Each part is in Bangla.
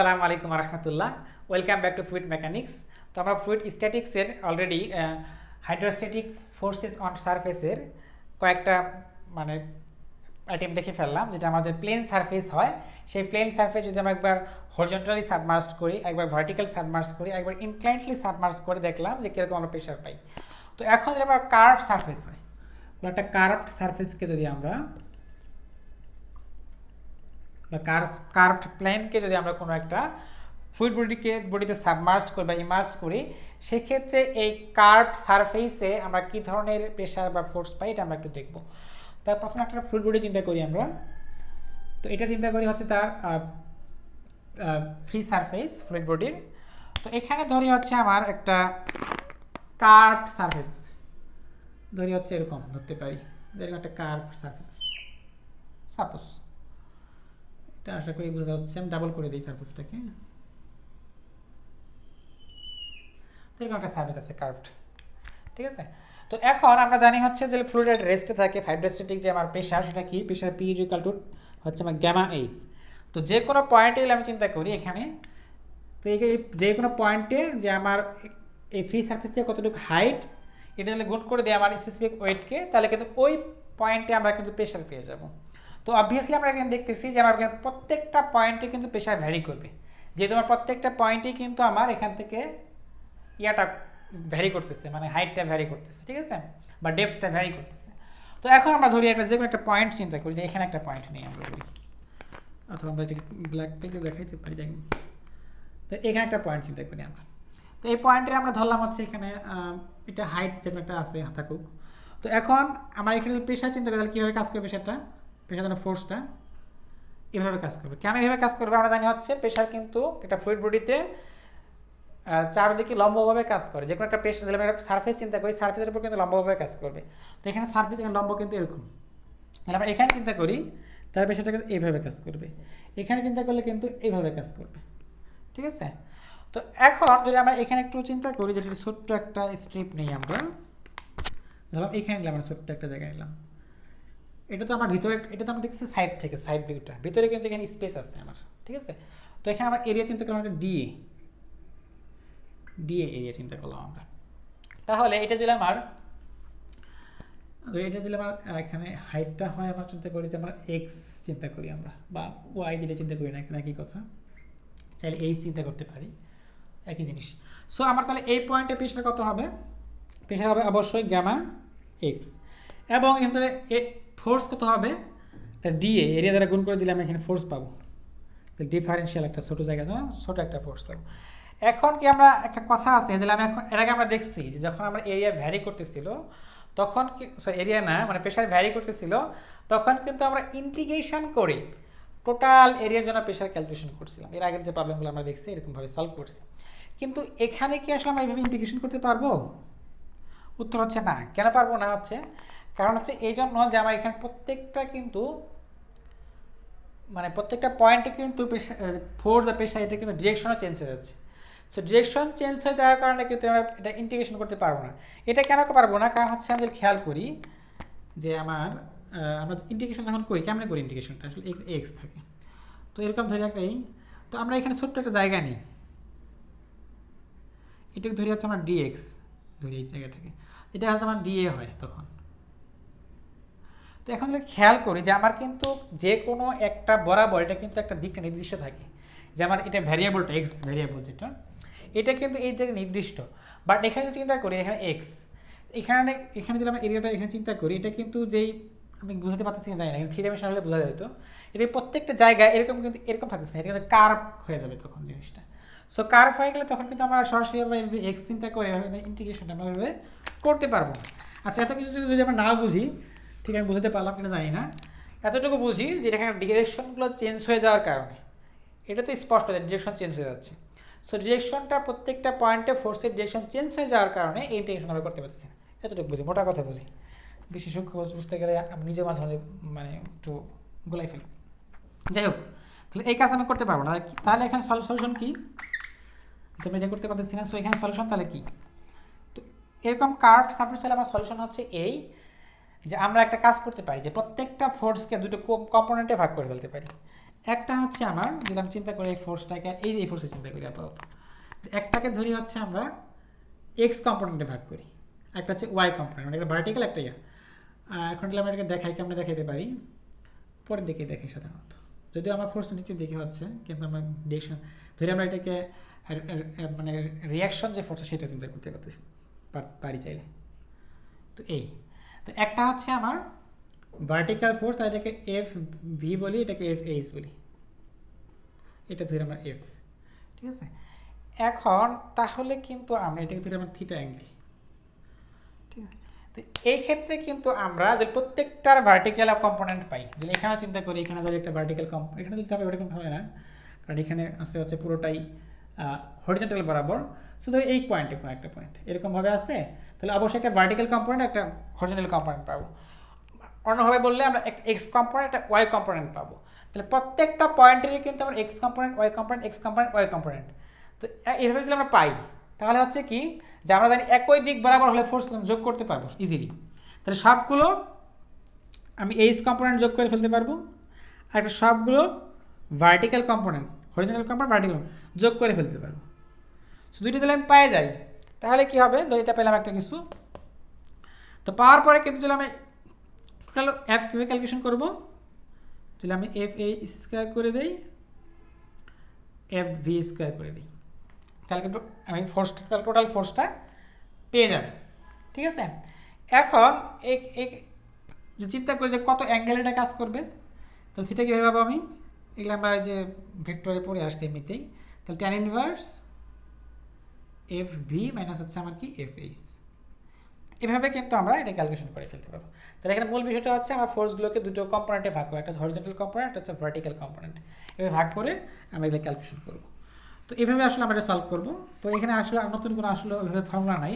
সালাম আলাইকুম রহমতুল্লাহ। Welcome back to fluid mechanics তো আমরা ফ্লুইড স্ট্যাটিক্সের অলরেডি হাইড্রোস্ট্যাটিক ফোর্সেস অন সারফেসের কয়েকটা মানে আইটেম দেখে ফেললাম, যেটা আমাদের প্লেন সারফেস হয়, সেই প্লেন সারফেস যদি আমরা একবার হরিজন্টালি সাবমার্স করি, একবার ভার্টিক্যাল সাবমার্স করি, একবার ইনক্লাইন্টলি সাবমার্স করে দেখলাম যে কীরকম আমরা প্রেশার পাই। তো এখন যদি আমরা কার্ভ সারফেস হয় একটা কার্ভড সারফেসকে যদি আমরা বা কার্ভড প্লেনকে যদি আমরা কোনো একটা ফ্লুইড বডিকে বডিতে সাবমার্সড করি বা ইমার্সড করি, সেক্ষেত্রে এই কার্ভ সারফেসে আমরা কী ধরনের প্রেশার বা ফোর্স পাই এটা আমরা একটু দেখব। তার প্রথমে একটা ফ্লুইড বডি চিন্তা করি আমরা। তো এটা চিন্তা করি হচ্ছে তার ফ্রি সারফেস ফ্লুইড বডির তো এখানে ধরি হচ্ছে আমার একটা কার্ভ সারফেস ধরি হচ্ছে এরকম, ধরতে পারি। একটা কার্ভ সারফেস সাপোজ এটা আশা করি বোঝা যাচ্ছে। আমি ডাবল করে দিই সারফেসটাকে এরকম একটা সার্ভিস আছে কার্ভড ঠিক আছে? তো এখন আমরা জানি হচ্ছে যে ফ্লুইড রেস্টে থাকে হাইড্রোস্ট্যাটিক যে আমার প্রেশার সেটা কি? প্রেশার পি ইকুয়াল টু হচ্ছে আমার গ্যামা এইচ তো যে কোনো পয়েন্টে আমি চিন্তা করি এখানে, তো এই যে কোনো পয়েন্টে যে আমার এই ফ্রি সার্ফেস থেকে কতটুকু হাইট এটা যদি গুণ করে দেয় আমার স্পেসিফিক ওয়েটকে তাহলে কিন্তু ওই পয়েন্টে আমরা কিন্তু প্রেশার পেয়ে যাব। তো অবভিয়াসলি আমরা এখানে দেখতেছি যে আমার প্রত্যেকটা পয়েন্টে কিন্তু প্রেশার ভ্যারি করবে। যেহেতু আমার প্রত্যেকটা পয়েন্টেই কিন্তু আমার এখান থেকে ইয়াটা ভ্যারি করতেছে মানে হাইটটা ভ্যারি করতেছে, ঠিক আছে? বা ডেপথটা ভ্যারি করতেছে। তো এখন আমরা ধরি একটা যে কোনো একটা পয়েন্ট চিন্তা করি, যে এখানে একটা পয়েন্ট নিই আমরা ধরি। অথবা আমরা এটাকে ব্ল্যাক পেজে দেখাইতে পারি, যাই তো এখানে একটা পয়েন্ট চিন্তা করি আমরা। তো এই পয়েন্টে আমরা ধরলাম হচ্ছে এখানে এটা হাইট যে একটা আছে, থাকুক। তো এখন আমার এখানে প্রেশার চিন্তা করি, তাহলে কীভাবে কাজ করবে সেটা? প্রেশার ফোর্সটা এভাবে কাজ করবে। কেন এভাবে কাজ করবে? আমরা জানি হচ্ছে প্রেশার কিন্তু একটা ফ্লুইড বডিতে চারদিকে লম্বভাবে কাজ করে। যে কোনো একটা প্রেশার দিলে আমরা সার্ফেস চিন্তা করি সার্ফেসের উপর কিন্তু লম্বভাবে কাজ করবে। তো এখানে সার্ফেস এখানে লম্ব কিন্তু এরকম। তাহলে আমরা এখানে চিন্তা করি তার প্রেশারটা কিন্তু এইভাবে কাজ করবে। এখানে চিন্তা করলে কিন্তু এইভাবে কাজ করবে। ঠিক আছে? তো এখন যদি আমরা এখানে একটু চিন্তা করি যে ছোট্ট একটা স্ট্রিপ নেই আমরা ধরলাম এখানে নিলাম আমরা ছোট্ট একটা জায়গায় নিলাম। এটা তো আমার ভিতরে, এটা তো আমরা দেখছি সাইড থেকে সাইড ভিউটা ভিতরে কিন্তু এখানে স্পেস আছে আমার, ঠিক আছে? তো এখানে আমরা এরিয়া চিন্তা করলাম একটা ডিএ ডিএ এরিয়া চিন্তা করলাম আমরা। তাহলে এটা যদি আমার এটা যদি আমার এখানে হাইটটা হয় আমার চিন্তা করি যে আমরা এক্স চিন্তা করি আমরা, বা ওয়াই যেটা চিন্তা করি না, এখানে একই কথা। চাইলে এইচ চিন্তা করতে পারি, একই জিনিস। সো আমার তাহলে এই পয়েন্টে প্রেশার কত হবে? প্রেশার হবে অবশ্যই গ্যামা এক্স এবং এখানে ফোর্স কত হবে? তা ডিএ এরিয়া দ্বারা গুণ করে দিলে আমি এখানে ফোর্স পাবো। তো ডিফারেন্সিয়াল একটা ছোটো জায়গা ছোটো একটা ফোর্স পাবো। এখন কি আমরা একটা কথা আছে, তাহলে আমি এখন, এর আগে আমরা দেখছি যে যখন আমরা এরিয়া ভ্যারি করতেছিল, তখন কি এরিয়া না মানে প্রেশার ভ্যারি করতেছিল, তখন কিন্তু আমরা ইন্টিগ্রেশন করে টোটাল এরিয়ার জন্য প্রেশার ক্যালকুলেশন করছিলাম। এর আগের যে প্রবলেমগুলো আমরা দেখছি, এরকমভাবে সলভ করছি। কিন্তু এখানে কি আসলে আমরা এইভাবে ইন্টিগ্রেশন করতে পারব? উত্তর হচ্ছে না, কেন পারব না হচ্ছে? কারণ হচ্ছে এই জন্য যে আমার এখানে প্রত্যেকটা কিন্তু মানে প্রত্যেকটা পয়েন্টে কিন্তু ফোর্স বা প্রেশার এটা কিন্তু ডিরেকশনও চেঞ্জ হয়ে যাচ্ছে। সো ডিরেকশন চেঞ্জ হয়ে যাওয়ার কারণে কিন্তু আমরা এটা ইন্টিগ্রেশন করতে পারব না। এটা কেন পারব না? কারণ হচ্ছে আমাদের খেয়াল করি যে আমার আমরা ইন্টিগ্রেশন যখন করি, কেমন করি ইন্টিগ্রেশনটা আসলে এক্স থাকে। তো এরকম ধরে একটাই তো আমরা এখানে ছোট্ট একটা জায়গা নিই। এটাকে ধরি হচ্ছে আমরা ডিএক্স ধরি এই জায়গাটাকে। এটা হচ্ছে আমার ডিএ হয় তখন। তো এখন যদি খেয়াল করি যে আমার কিন্তু যে কোনো একটা বরাবর এটা কিন্তু একটা দিকটা নির্দিষ্ট থাকে। যে আমার এটা ভ্যারিয়েবলটা এক্স ভ্যারিয়েবল যেটা, এটা কিন্তু এই জায়গায় নির্দিষ্ট। বাট এখানে যদি চিন্তা করি, এখানে এক্স এখানে এখানে যদি আমরা এরিয়াটা এখানে চিন্তা করি, এটা কিন্তু যেই আমি বুঝতে পারতেছি না, জানি না থ্রি ডাইমেনশন হলে বোঝা যেত। এটা প্রত্যেকটা জায়গায় এরকম কিন্তু, এরকম থাকতেছে এটা কিন্তু কার্ভ হয়ে যাবে তখন জিনিসটা। সো কার্ভ হয়ে গেলে তখন কিন্তু আমরা সরাসরি এক্স চিন্তা করে ইন্টিগ্রেশনটা আমরা এভাবে করতে পারব। আচ্ছা এত কিছু যদি আমরা না বুঝি, ঠিক আমি বুঝতে পারলাম কিনা জানি না। এতটুকু বুঝি যে এখানে ডিরেকশনগুলো চেঞ্জ হয়ে যাওয়ার কারণে। এটা তো স্পষ্ট ডিরেকশন চেঞ্জ হয়ে যাচ্ছে। সো ডিরেকশনটা প্রত্যেকটা পয়েন্টে ফোর্সের ডিরেকশন চেঞ্জ হয়ে যাওয়ার কারণে এই আমরা করতে পারছি এতটুকু বুঝি, মোটা কথা বুঝি। বেশি সূক্ষ্ম বুঝতে গেলে আমি নিজে মাঝে মাঝে মানে একটু গোলাই ফেলি। যাই হোক, তাহলে এই কাজ আমি করতে পারব না। তাহলে এখানে সলিউশন কি? আমি এটা করতে পারতেছি না সো এখানে সলিউশন তাহলে কি? তো এরকম কার্ভ সার্ফেস তাহলে আমার সলিউশন হচ্ছে এই যে আমরা একটা কাজ করতে পারি, যে প্রত্যেকটা ফোর্সকে দুটো কম্পোনেন্টে ভাগ করে ফেলতে পারি। একটা হচ্ছে আমার, যদি আমি চিন্তা করি এই ফোর্সটাকে এই এই ফোর্সে চিন্তা করি আপাতত। একটাকে ধরি হচ্ছে আমরা এক্স কম্পোনেন্টে ভাগ করি, একটা হচ্ছে ওয়াই কম্পোনেন্ট মানে একটা ভার্টিক্যাল একটা ইয়া। এখন আমরা এটাকে দেখাই, কেমনে দেখাইতে পারি? পরের দিকে দেখি সাধারণত। যদিও আমার ফোর্স নিচের দিকে হচ্ছে, কিন্তু আমরা ডিরেকশন ধরে আমরা এটাকে মানে রিয়াকশন যে ফোর্স সেটা চিন্তা করতে পারতেছি, পার- পারি চাইলে। তো এই, তো একটা হচ্ছে আমার ভার্টিক্যাল ফোর্স তাই এটাকে এফ ভি বলি, এটাকে এফ এইচ বলি। এটা ধরে আমার এফ ঠিক আছে? এখন তাহলে কিন্তু আমরা এটাকে ধরে আমার থিটা অ্যাঙ্গেল ঠিক আছে? তো এই ক্ষেত্রে কিন্তু আমরা যে প্রত্যেকটার ভার্টিক্যাল কম্পোনেন্ট পাই। যদি এখানেও চিন্তা করি, এখানে ধরি একটা ভার্টিক্যাল কম্প এখানে দিতে হবে ভার্টিক্যাল হবে না, কারণ এখানে আসতে হচ্ছে পুরোটাই হরিজেন্টাল বরাবর। সো এই পয়েন্টে কোনো একটা পয়েন্ট এরকমভাবে আছে, তাহলে অবশ্যই একটা ভার্টিক্যাল কম্পোনেন্ট একটা হরিজেন্টাল কম্পোনেন্ট পাবো। অন্যভাবে বললে আমরা একটা এক্স কম্পোনেন্ট একটা ওয়াই কম্পোনেন্ট পাবো। তাহলে প্রত্যেকটা পয়েন্টেরই কিন্তু আমরা x component y component x component y component তো এইভাবে যদি আমরা পাই তাহলে হচ্ছে কি, যে আমরা জানি একই দিক বরাবর হলে ফোর্স যোগ করতে পারব ইজিলি তাহলে সবগুলো আমি এইচ কম্পোনেন্ট যোগ করে ফেলতে পারব, আর একটা সবগুলো vertical component horizontal component vertical যোগ করে ফেলতে পারব। সো দুইটা তাহলে আমি পেয়ে যাই। তাহলে কি হবে? দুইটা পেলাম একটা কিছু। তো পাওয়ার পরে কিন্তু যদি আমি টোটাল এফ কীভাবে ক্যালকুলেশন করব? তাহলে আমি এফ এ স্কোয়ার করে দিই এফ ভি স্কোয়ার করে দিই। তাহলে কিন্তু আমি ফোর্স টোটাল ফোর্সটা পেয়ে যাবে। ঠিক আছে? এখন এই চিন্তা করি যে কত অ্যাঙ্গেল এটা কাজ করবে তো সেটা কীভাবে পাবো আমি? এগুলো আমরা যে ভেক্টরে পড়ে আসছি এমনিতেই। তাহলে tan inverse F V minus হচ্ছে আমার কি? এফ এইচ এভাবে কিন্তু আমরা এটা ক্যালকুলেশন করে ফেলতে পারব। তাহলে এখানে মূল বিষয়টা হচ্ছে আমরা ফোর্সগুলোকে দুটো কম্পোনেন্টে ভাগ করব একটা হরিজন্টাল কম্পোনেন্ট একটা হচ্ছে ভার্টিক্যাল কম্পোনেন্ট এভাবে ভাগ করে আমরা এগুলো ক্যালকুলেশন করব। তো এভাবে আসলে আমরা এটা সলভ করব। তো এখানে আসলে নতুন কোনো আসলে ওইভাবে ফর্মুলা নাই।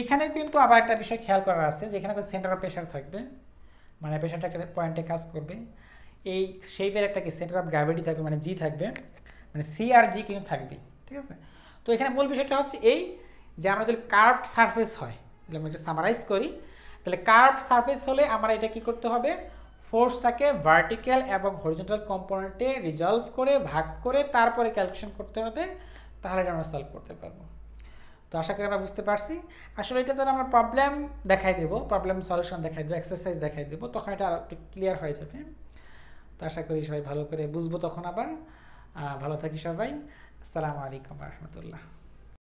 এখানে কিন্তু আবার একটা বিষয় খেয়াল করার আছে যে এখানে সেন্টার অফ প্রেশার থাকবে। মানে প্রেশারটা পয়েন্টে কাজ করবে। এই শেপের একটা কি সেন্টার অফ গ্র্যাভিটি থাকবে মানে জি থাকবে। মানে সি আর জি কিন্তু থাকবেই, ঠিক আছে? তো এখানে মূল বিষয়টা হচ্ছে এই যে আমরা যদি কার্ভড সারফেস হয়, যদি আমরা সামারাইজ করি, তাহলে কার্ভড সারফেস হলে আমরা এটা কি করতে হবে? ফোর্সটাকে ভার্টিক্যাল এবং হরিজন্টাল কম্পোনেন্টে রিজলভ করে, ভাগ করে তারপরে ক্যালকুলেশন করতে হবে, তাহলে এটা আমরা সলভ করতে পারব। তো আশা করি আমরা বুঝতে পারছি। আসলে এটা যখন আমরা প্রবলেম দেখাই দেবো প্রবলেম সলিউশন দেখাই দেবো এক্সারসাইজ দেখাই দেবো, তখন এটা আরও একটু ক্লিয়ার হয়ে যাবে। তো আশা করি সবাই ভালো করে বুঝব তখন আবার। ভালো থাকি সবাই। আসসালামু আলাইকুম রহমতুল্লাহ।